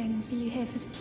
Are you here for?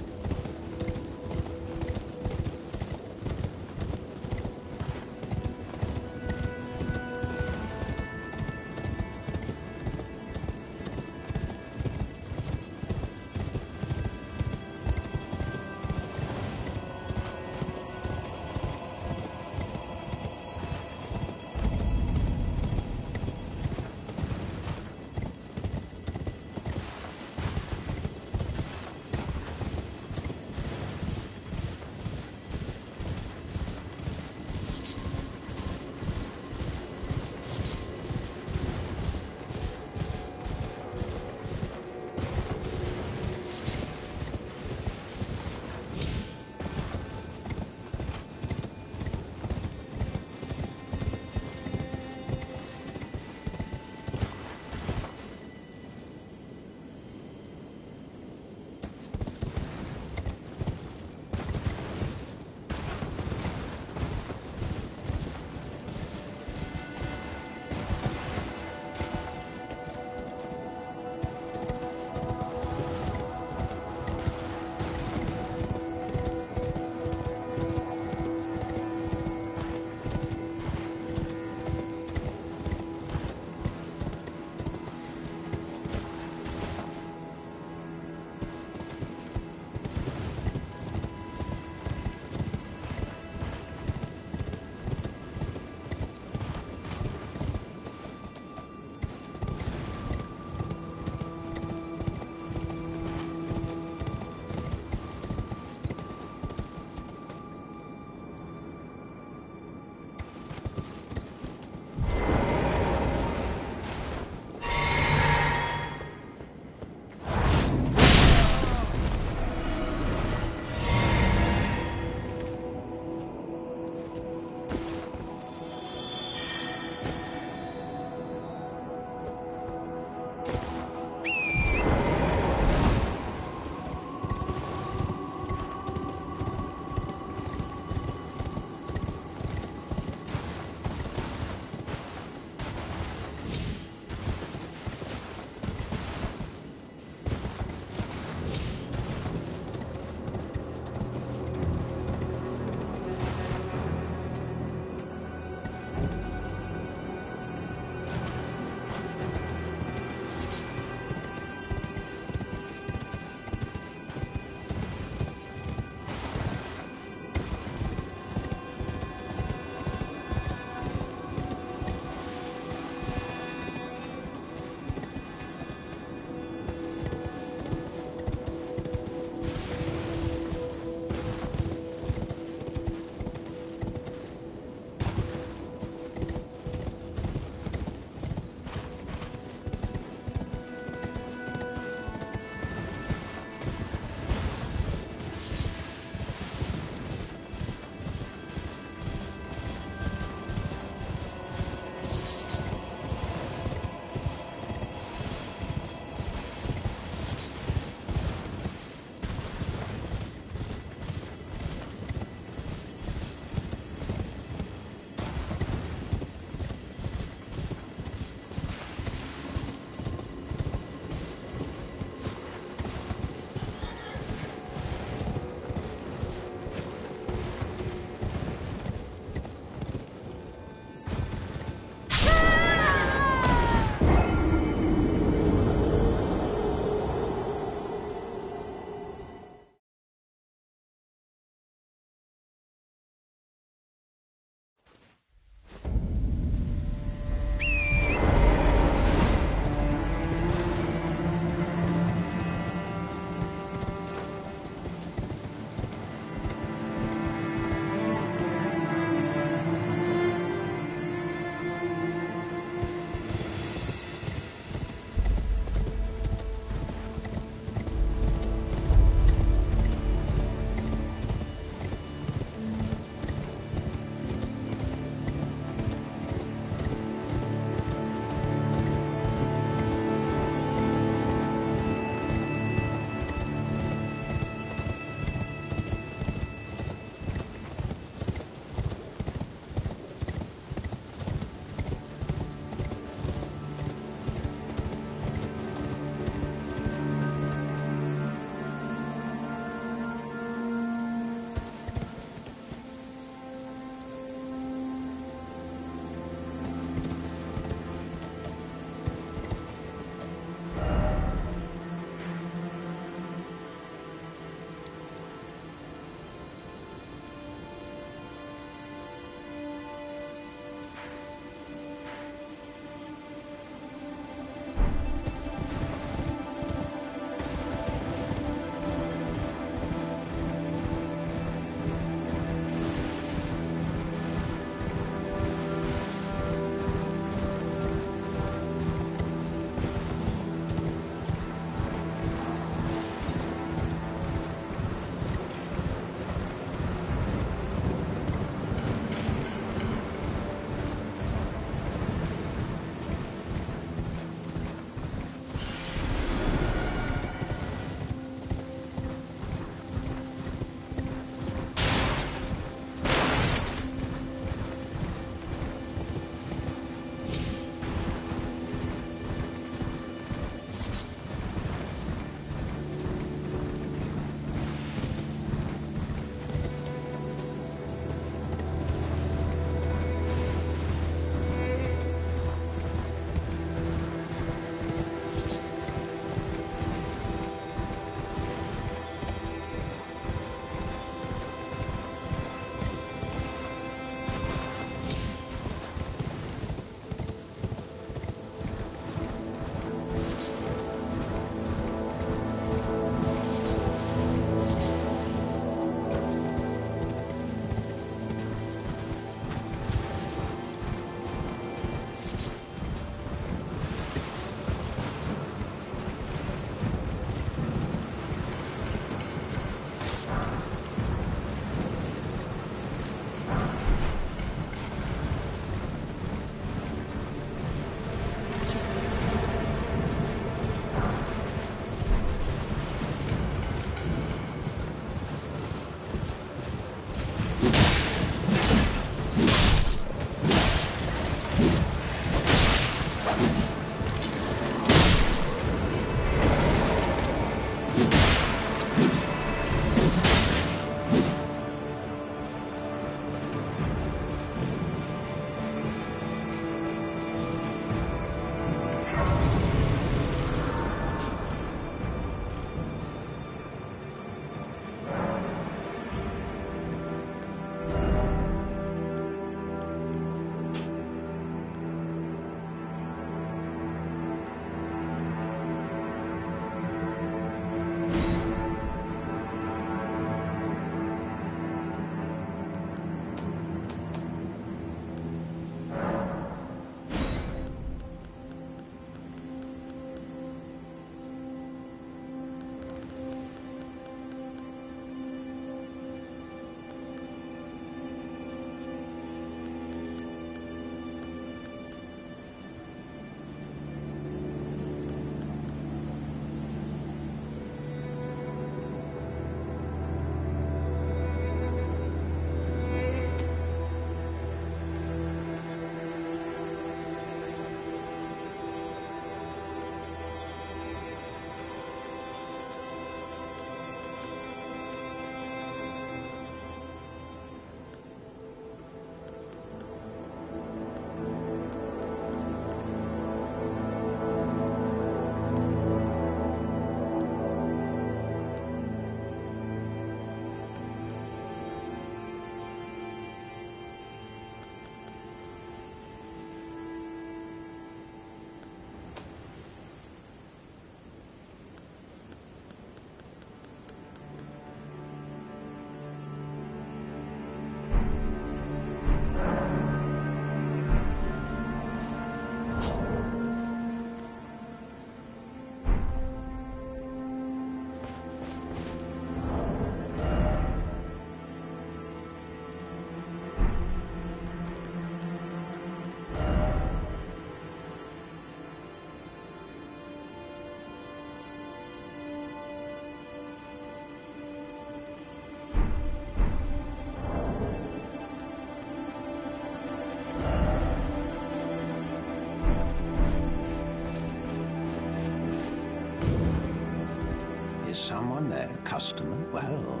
Customer? Well...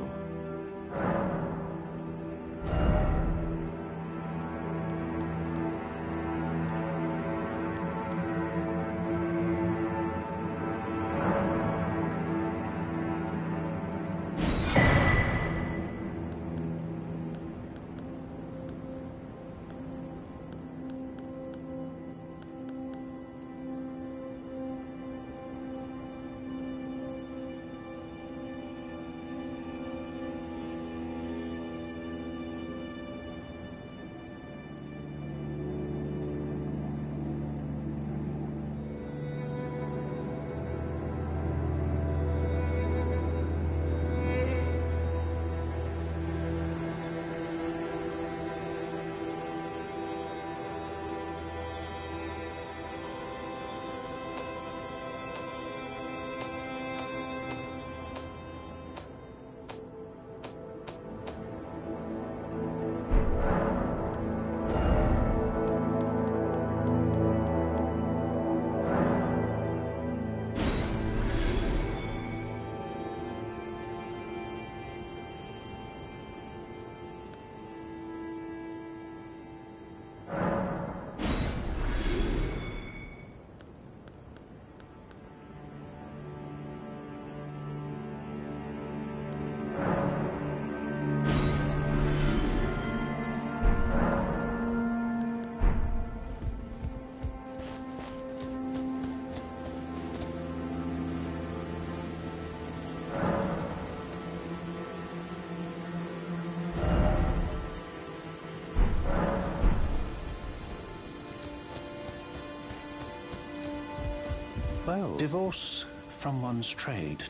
Well, divorce from one's trade.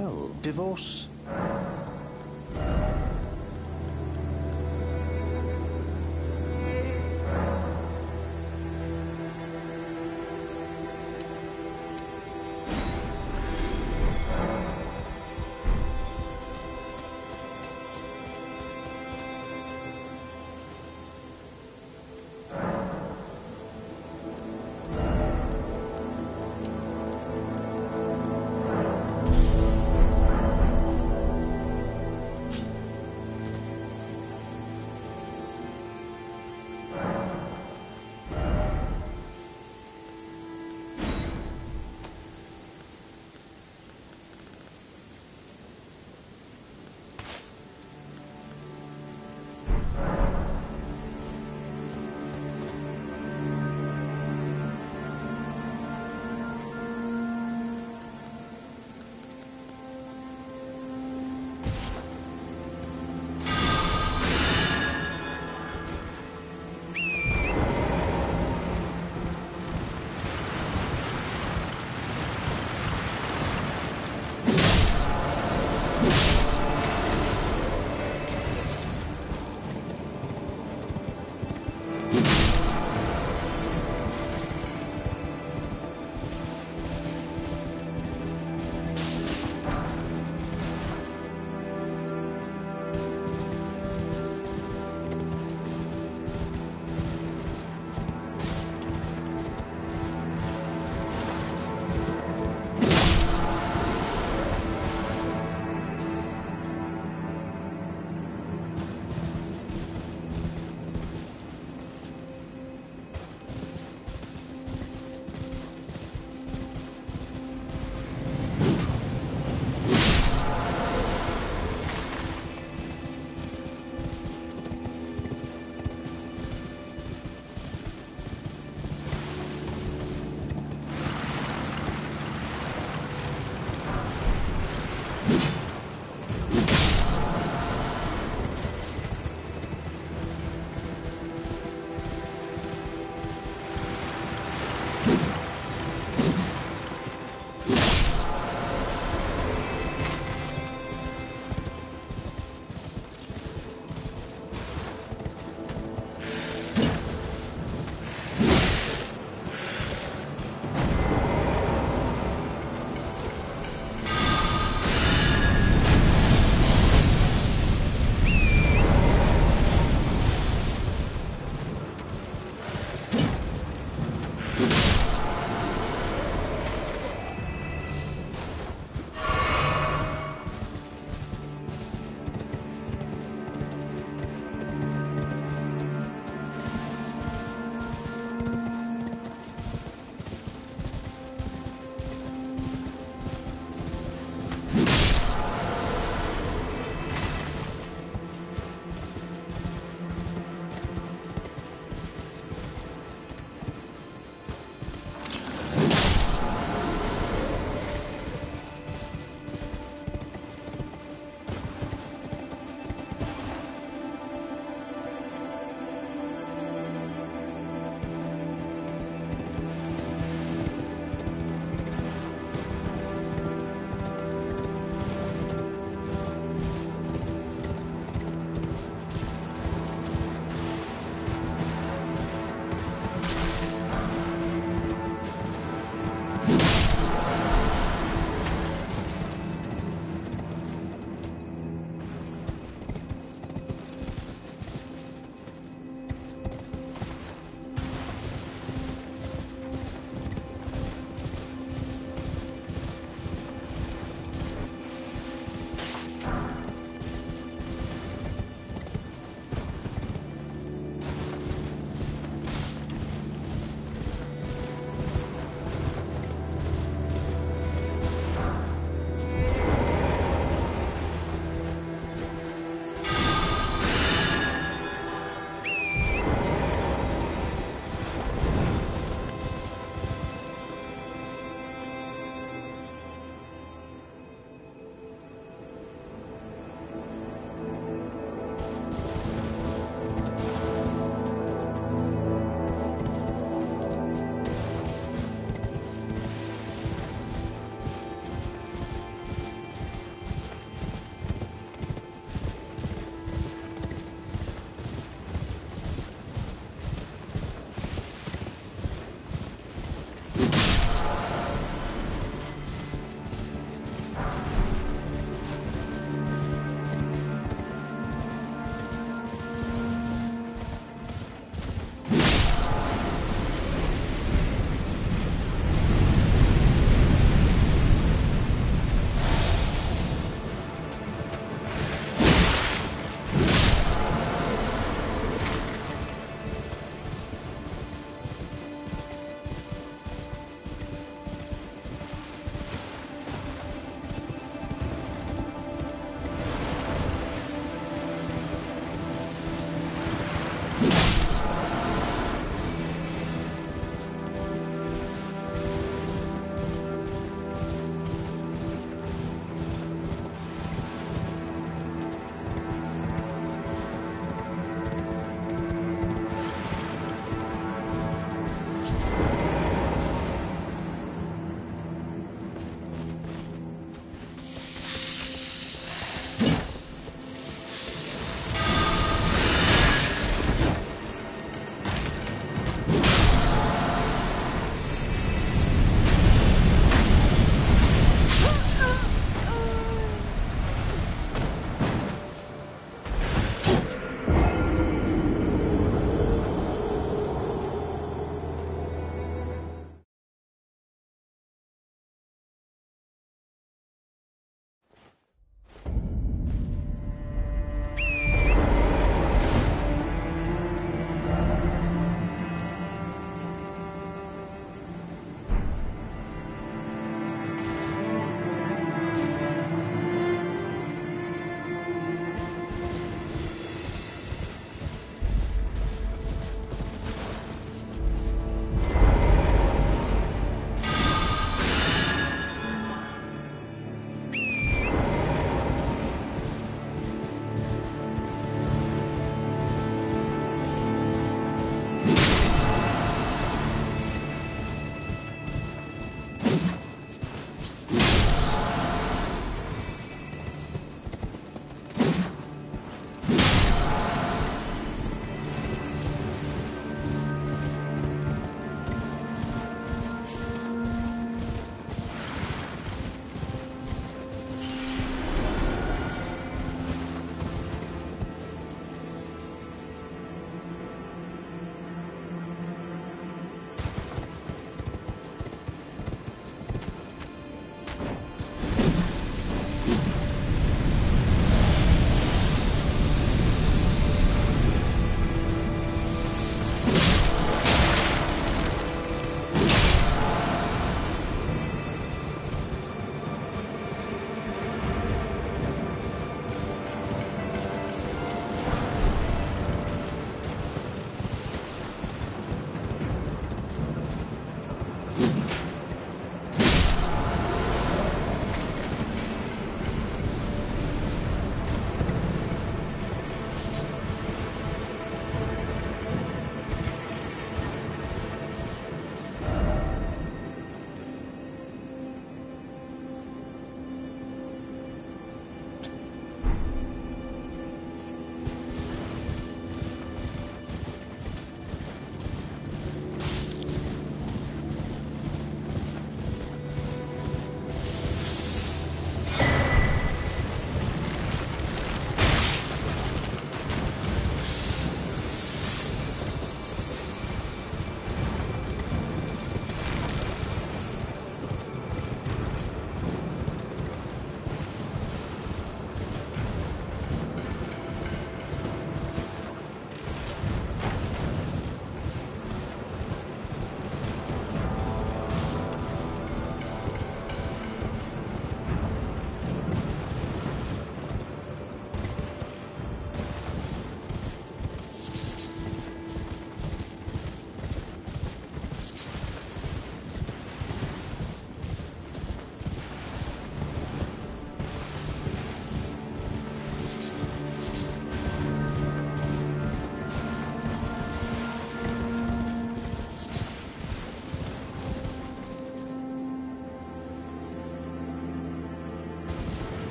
Well, divorce.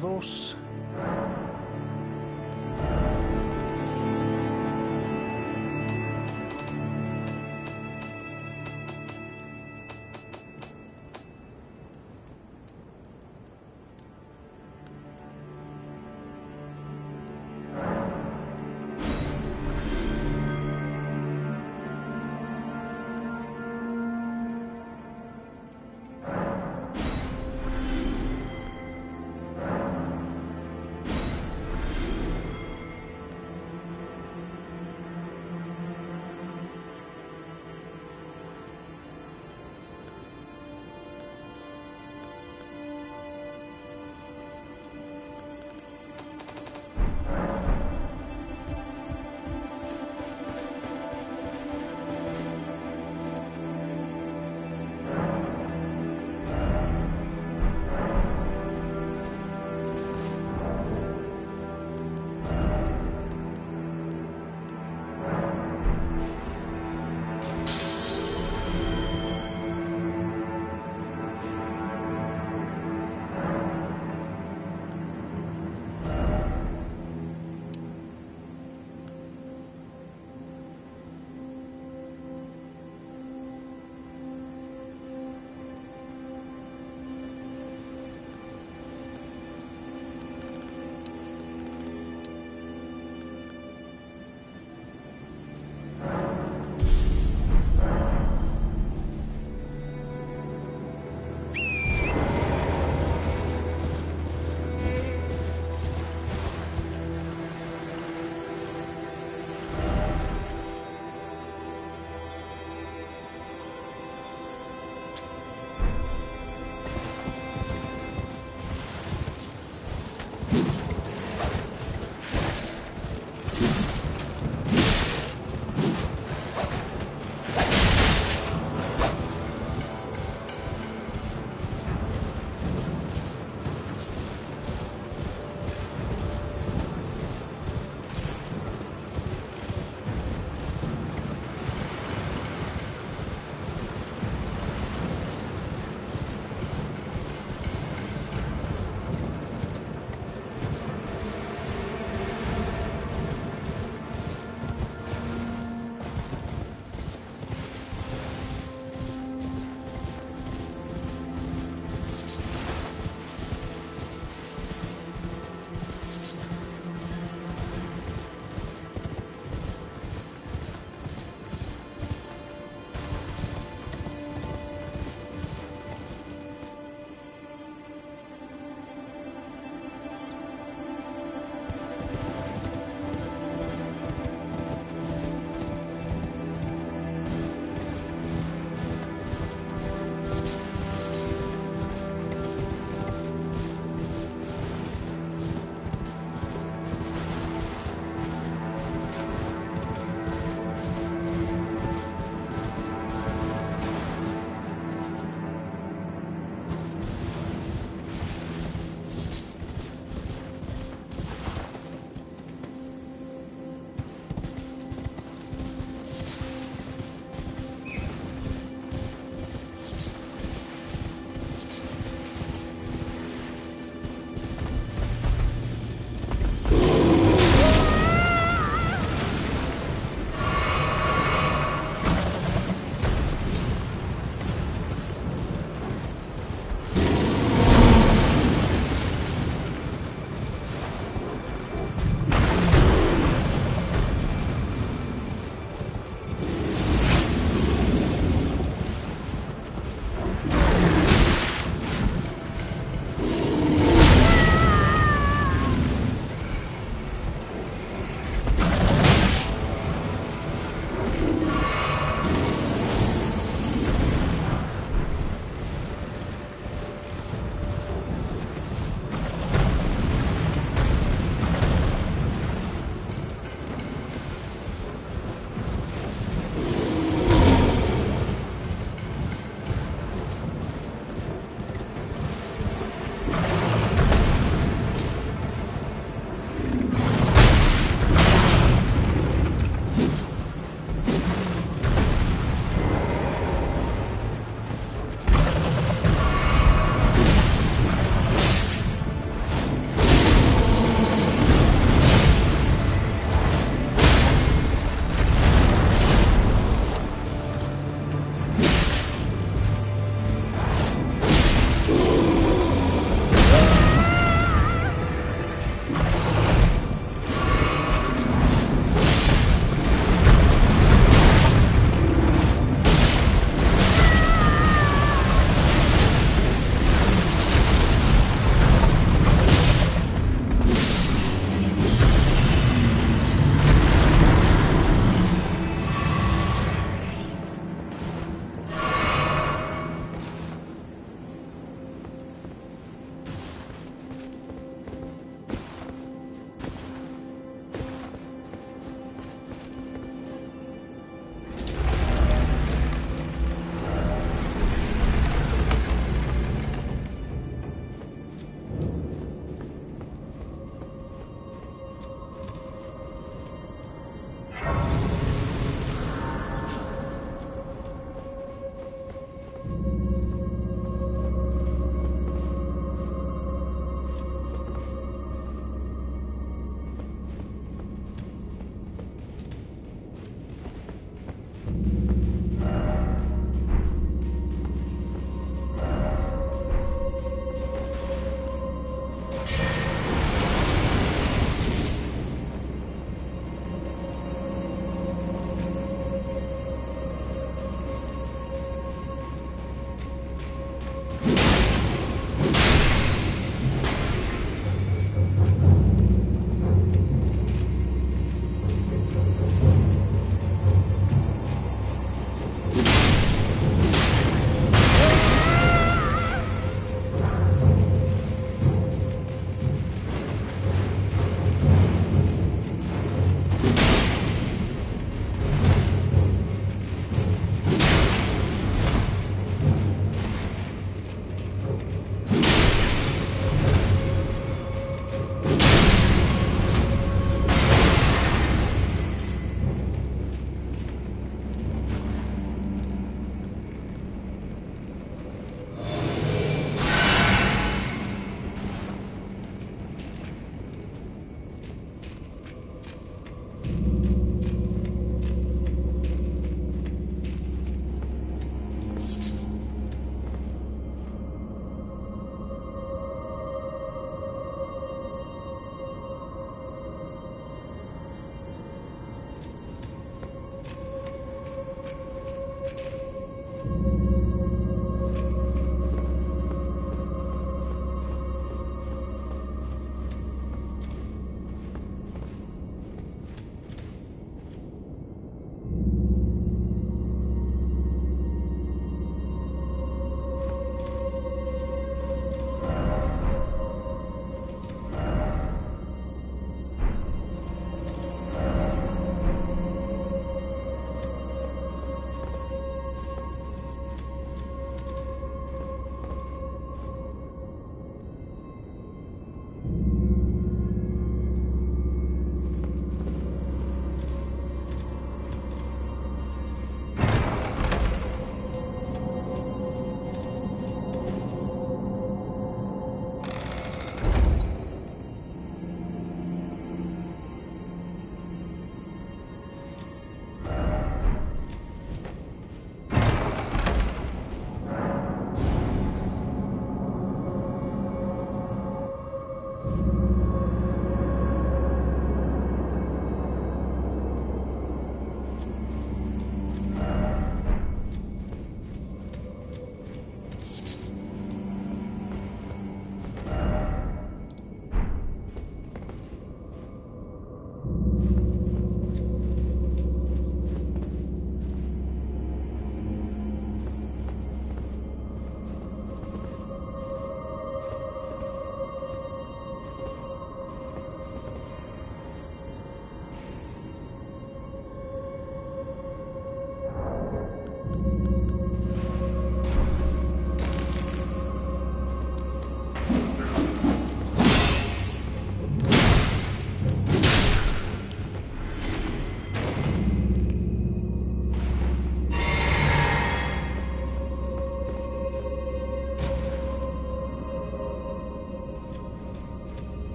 Divorce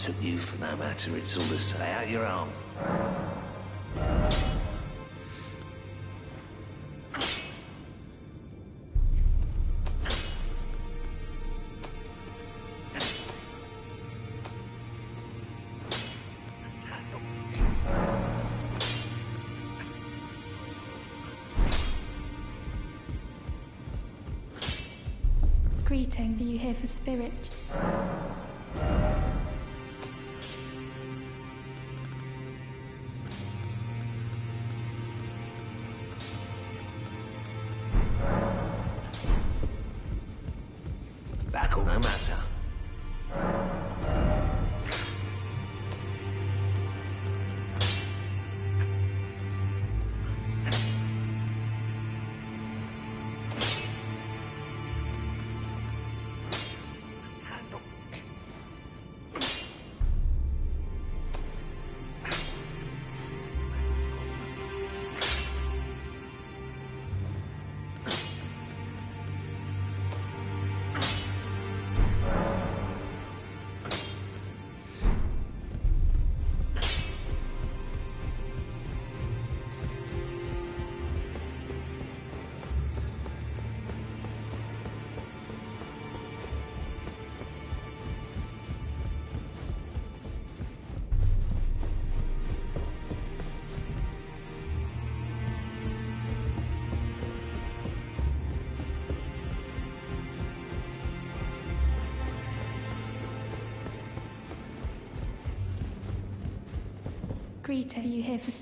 took you for no matter. It's all the same. Out your arms. Greeting, are you here for spirit? Greeting, are you here for...